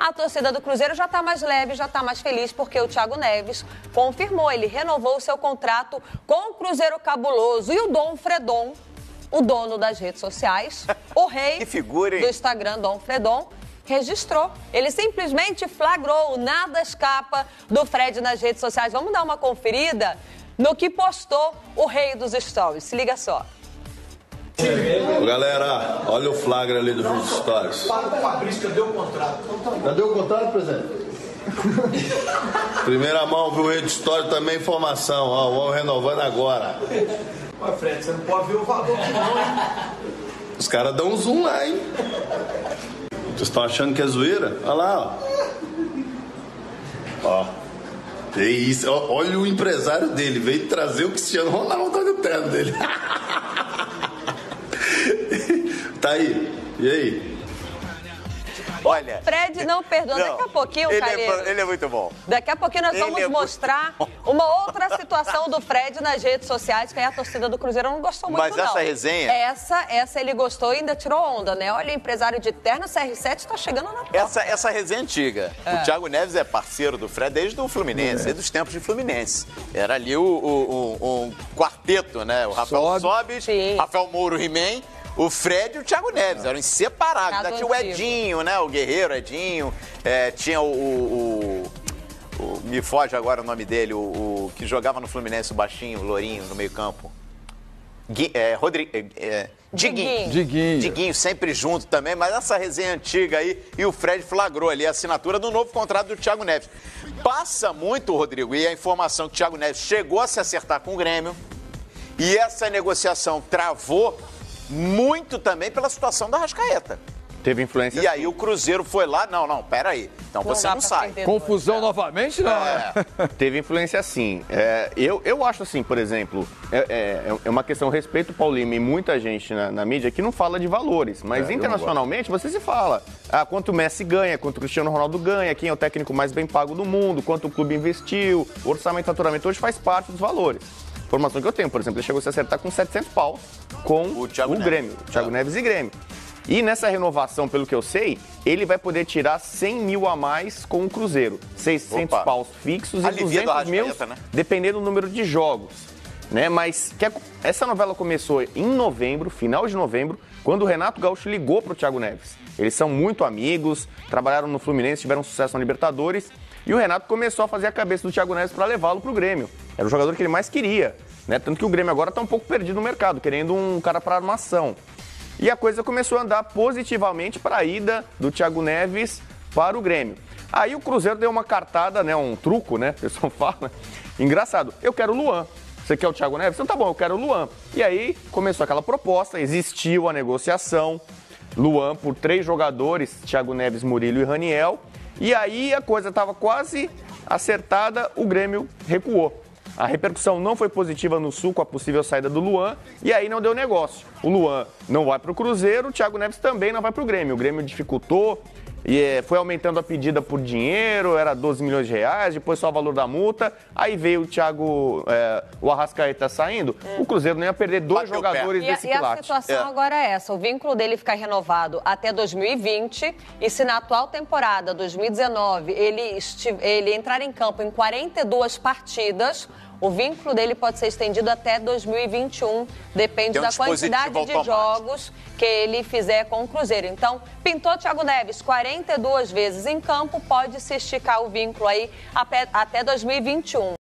A torcida do Cruzeiro já está mais leve, já está mais feliz, porque o Thiago Neves confirmou, ele renovou o seu contrato com o Cruzeiro Cabuloso. E o Dom Fredon, o dono das redes sociais, o rei figura, do Instagram, Dom Fredon, registrou. Ele simplesmente flagrou, nada escapa do Fred nas redes sociais. Vamos dar uma conferida no que postou o rei dos stories. Se liga só. Galera, olha o flagra ali dos stories. Fabrício, cadê o contrato? Cadê o contrato, presidente? Primeira mão, viu o rei de história também informação. Ó, vamos renovando agora. Ué, Fred, você não pode ver o valor não, hein? Os caras dão um zoom lá, hein? Vocês estão achando que é zoeira? Olha lá, ó. Ó. É isso, ó, olha o empresário dele, veio trazer o Cristiano Ronaldo no terno dele. tá aí. E aí? Olha. Fred não perdoa. Não, Daqui a pouquinho, ele Careiro. é, ele é muito bom. Daqui a pouquinho nós Ele vamos é mostrar uma outra situação do Fred nas redes sociais, que aí a torcida do Cruzeiro não gostou muito, Mas não. essa resenha- Essa, essa ele gostou e ainda tirou onda, né? Olha, empresário de terno, CR7 tá chegando na porta. Essa, essa resenha é antiga. O Thiago Neves é parceiro do Fred desde o Fluminense, desde os tempos de Fluminense. Era ali o, o- o- um quarteto, né? O Rafael Sobe. Sobis, Sim. Rafael Mouro He-Man, o Fred e o Thiago Neves. Eram inseparáveis. Ainda tinha o. Edinho, né? O Guerreiro Edinho. É, tinha o, o- o- o- Me foge agora o nome dele, o, o que jogava no Fluminense, o baixinho, o lourinho, no meio-campo. É, Rodrigo. É, é, Diguinho. Diguinho. Diguinho sempre junto também, mas essa resenha antiga aí e o Fred flagrou ali a assinatura do novo contrato do Thiago Neves. Passa muito, Rodrigo, e a informação que o Thiago Neves chegou a se acertar com o Grêmio e essa negociação travou muito também pela situação da Rascaeta. Teve influência. E aí o Cruzeiro foi lá, não, não, peraí, então você dá não sai. Confusão novamente, não. É. Teve influência sim. É, eu, eu acho assim, por exemplo, é, é, é uma questão, respeito Paulo Lima e muita gente na, na mídia que não fala de valores, mas É, não internacionalmente você se fala. Ah, quanto o Messi ganha, quanto o Cristiano Ronaldo ganha, quem é o técnico mais bem pago do mundo, quanto o clube investiu, o orçamento e faturamento hoje faz parte dos valores. Informação que eu tenho, por exemplo, ele chegou a se acertar com 700 paus com O o, Thiago Neves. Grêmio, o Thiago É. Neves e Grêmio. E nessa renovação, pelo que eu sei, ele vai poder tirar 100 mil a mais com o Cruzeiro. 600 Opa. paus fixos e Alivia do 200 mil, né? dependendo do número de jogos. Né? Mas que a- essa novela começou em novembro, final de novembro, quando o Renato Gaúcho ligou para o Thiago Neves. Eles são muito amigos, trabalharam no Fluminense, tiveram sucesso na Libertadores. E o Renato começou a fazer a cabeça do Thiago Neves para levá-lo para o Grêmio. Era o jogador que ele mais queria. Né? Tanto que o Grêmio agora está um pouco perdido no mercado, querendo um cara para armação. E a coisa começou a andar positivamente para a ida do Thiago Neves para o Grêmio. Aí o Cruzeiro deu uma cartada, né, um truco, né, o pessoal fala. Engraçado, eu quero o Luan. Você quer o Thiago Neves? Então tá bom, eu quero o Luan. E aí começou aquela proposta, existiu a negociação. Luan por três jogadores, Thiago Neves, Murilo e Raniel. E aí a coisa estava quase acertada, o Grêmio recuou. A repercussão não foi positiva no Sul com a possível saída do Luan e aí não deu negócio. O Luan não vai para o Cruzeiro, o Thiago Neves também não vai para o Grêmio. O Grêmio dificultou e eh, foi aumentando a pedida por dinheiro, era 12 milhões de reais, depois só o valor da multa. Aí veio o Thiago, eh, o Arrascaeta saindo, o Cruzeiro não ia perder dois Bateu jogadores E a, desse e a quilate. situação É. agora é essa: o vínculo dele ficar renovado até 2020 e se na atual temporada 2019 ele, ele entrar em campo em 42 partidas, o vínculo dele pode ser estendido até 2021, depende um da quantidade de automático. jogos que ele fizer com o Cruzeiro. Então, pintou Thiago Neves 42 vezes em campo, pode se esticar o vínculo aí até 2021.